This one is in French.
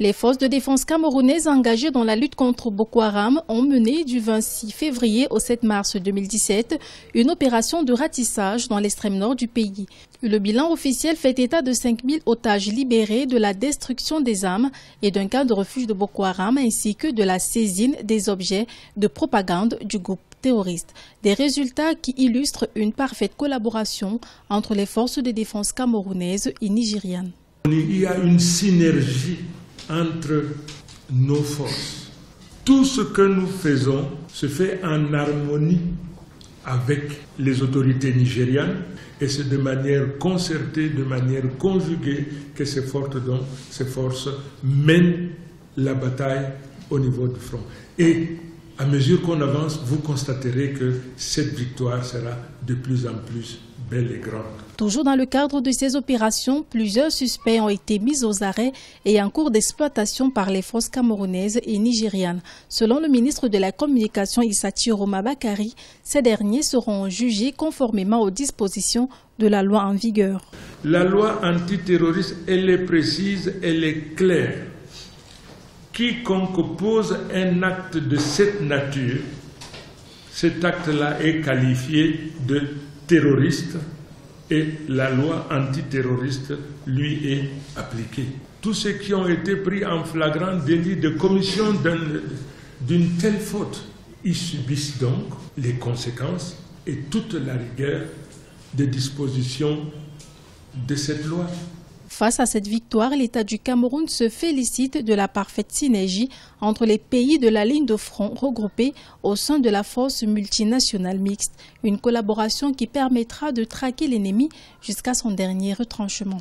Les forces de défense camerounaises engagées dans la lutte contre Boko Haram ont mené du 26 février au 7 mars 2017 une opération de ratissage dans l'extrême nord du pays. Le bilan officiel fait état de 5000 otages libérés, de la destruction des armes et d'un cas de refuge de Boko Haram ainsi que de la saisine des objets de propagande du groupe terroriste. Des résultats qui illustrent une parfaite collaboration entre les forces de défense camerounaises et nigérianes. Il y a une synergie entre nos forces. Tout ce que nous faisons se fait en harmonie avec les autorités nigérianes et c'est de manière concertée, de manière conjuguée que ces forces, mènent la bataille au niveau du front. À mesure qu'on avance, vous constaterez que cette victoire sera de plus en plus belle et grande. Toujours dans le cadre de ces opérations, plusieurs suspects ont été mis aux arrêts et en cours d'exploitation par les forces camerounaises et nigérianes. Selon le ministre de la Communication Issati Roma Bakari, ces derniers seront jugés conformément aux dispositions de la loi en vigueur. La loi antiterroriste, elle est précise, elle est claire. Quiconque pose un acte de cette nature, cet acte-là est qualifié de terroriste et la loi antiterroriste lui est appliquée. Tous ceux qui ont été pris en flagrant délit de commission d'une telle faute, ils subissent donc les conséquences et toute la rigueur des dispositions de cette loi. Face à cette victoire, l'État du Cameroun se félicite de la parfaite synergie entre les pays de la ligne de front regroupés au sein de la force multinationale mixte, une collaboration qui permettra de traquer l'ennemi jusqu'à son dernier retranchement.